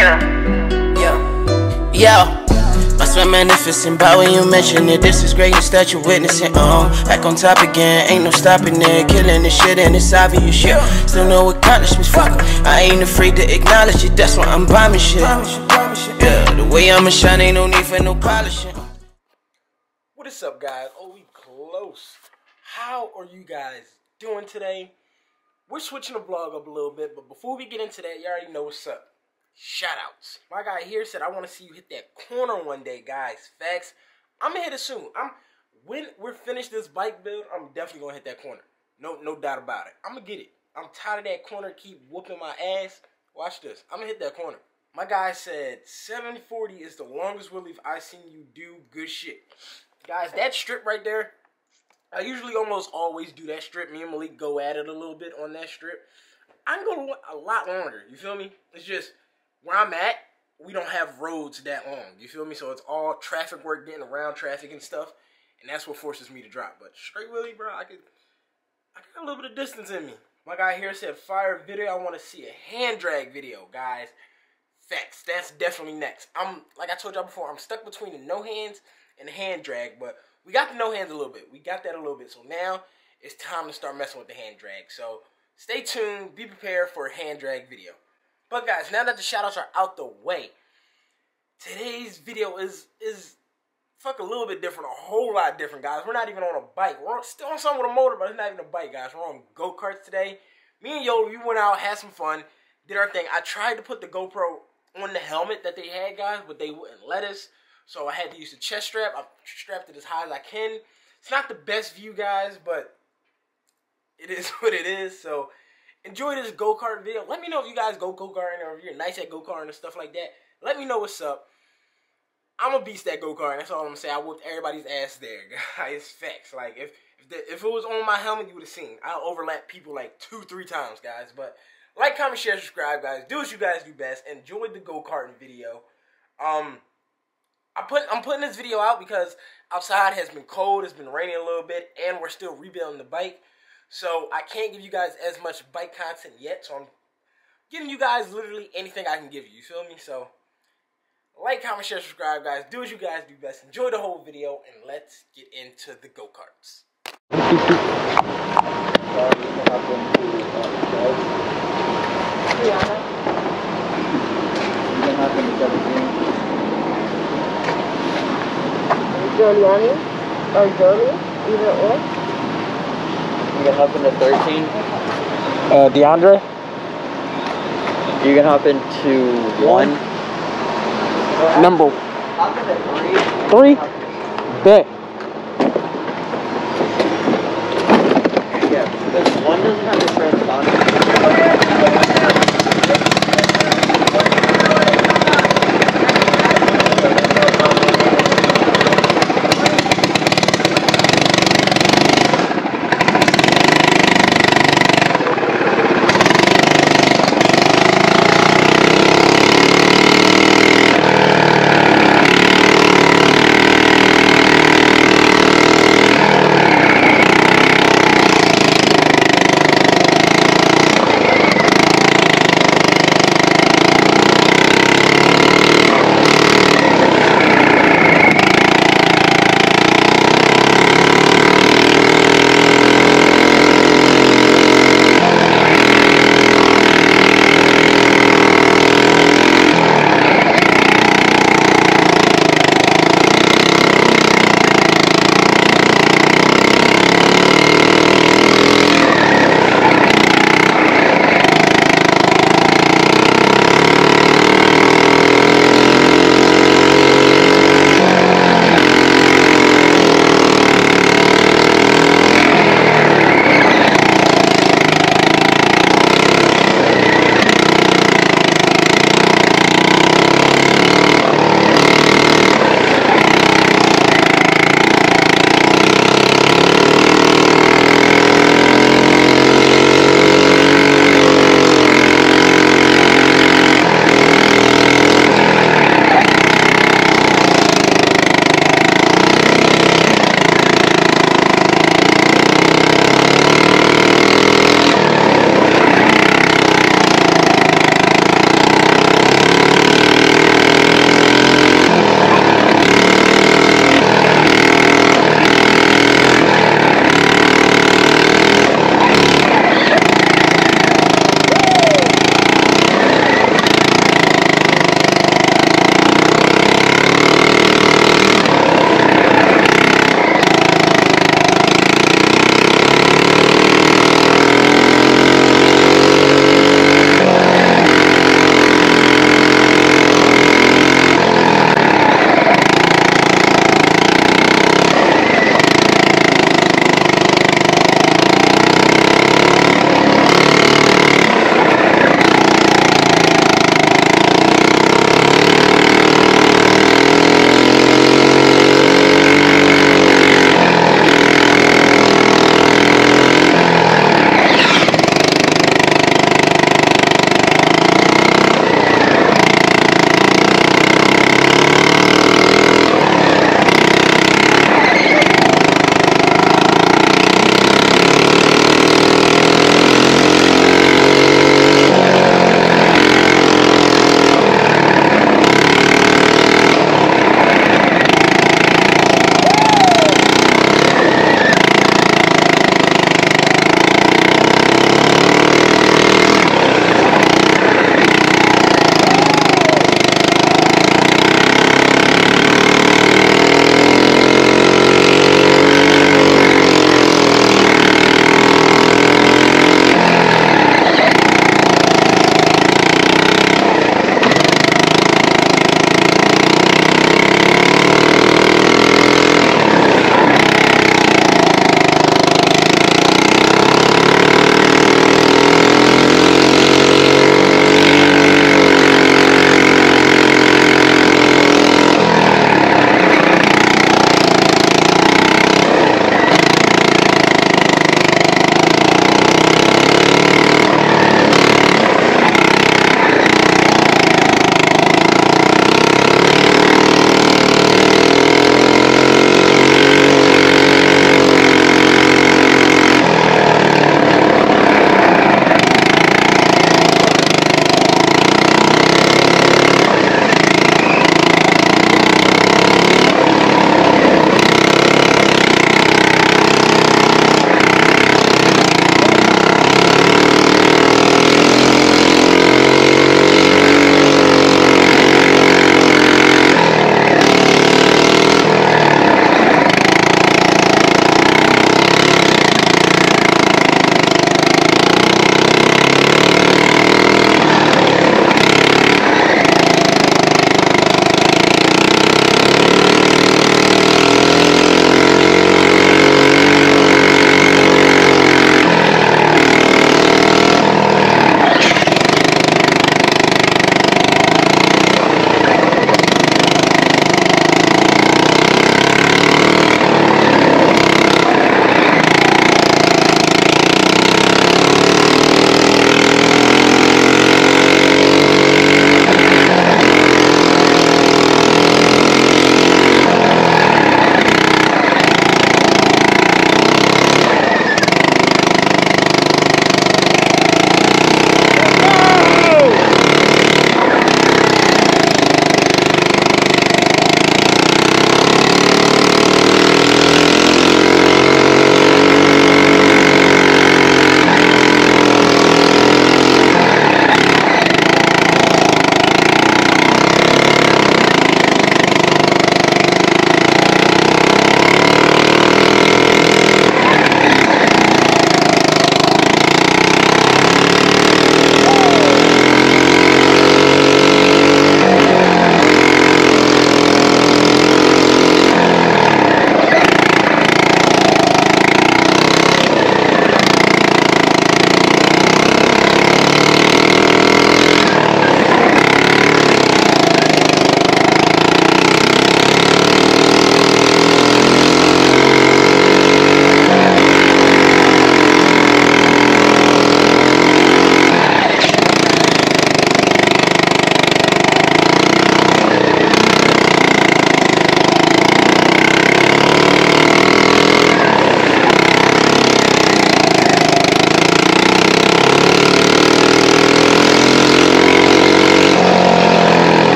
Yeah. Yo. Yo. I swear magnificent, but when you mention it, this is greatness that you're witnessing. Uh, back on top again, ain't no stopping it. Killing this shit and it's obvious shit. Still no accomplishments, fuck. I ain't afraid to acknowledge it, that's why I'm bombing shit. Yeah, the way I'ma shine ain't no need for no polishing. What is up, guys? Oh, we close. How are you guys doing today? We're switching the vlog up a little bit, but before we get into that, you already know what's up. Shoutouts. My guy here said, I want to see you hit that corner one day, guys. Facts. I'm gonna hit it soon. I'm when we're finished this bike build, I'm definitely gonna hit that corner. No, no doubt about it. I'm gonna get it. I'm tired of that corner keep whooping my ass. Watch this. I'm gonna hit that corner. My guy said 740 is the longest wheelie I've seen you do good shit. Guys, that strip right there, I usually almost always do that strip. Me and Malik go at it a little bit on that strip. I can go a lot longer. You feel me? It's just where I'm at, we don't have roads that long. You feel me? So it's all traffic work, getting around traffic and stuff, and that's what forces me to drop. But straight wheelie, bro, I could, I got a little bit of distance in me. My guy here said fire video. I want to see a hand drag video, guys. Facts. That's definitely next. I'm like I told y'all before. I'm stuck between the no hands and the hand drag, but we got the no hands a little bit. We got that a little bit. So now it's time to start messing with the hand drag. So stay tuned. Be prepared for a hand drag video. But guys, now that the shoutouts are out the way, today's video is is fuck a little bit different, a whole lot different, guys. We're not even on a bike. We're still on something with a motor, but it's not even a bike, guys. We're on go karts today. Me and Yo, we went out, had some fun, did our thing. I tried to put the GoPro on the helmet that they had, guys, but they wouldn't let us. So I had to use the chest strap. I strapped it as high as I can. It's not the best view, guys, but it is what it is. So enjoy this go kart video. Let me know if you guys go go karting or if you're nice at go karting and stuff like that. Let me know what's up. I'm a beast at go karting. That's all I'm gonna say. I whooped everybody's ass there, guys. Facts. Like if if, the, if it was on my helmet, you would have seen. I overlap people like two, three times, guys. But like, comment, share, subscribe, guys. Do what you guys do best. Enjoy the go karting video. Um, I put I'm putting this video out because outside has been cold. It's been raining a little bit, and we're still rebuilding the bike. So I can't give you guys as much bike content yet. So I'm giving you guys literally anything I can give you. You feel me? So like, comment, share, subscribe, guys. Do what you guys do best. Enjoy the whole video, and let's get into the go karts. Giuliani or Jolie, either or. You can hop into 13. Uh, DeAndre. You can hop into one. Number three. three. Bet. Yeah, because one doesn't have the transponder. that's why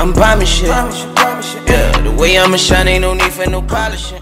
I'm bombing shit. Yeah, the way I'ma shine ain't no need for no polishing.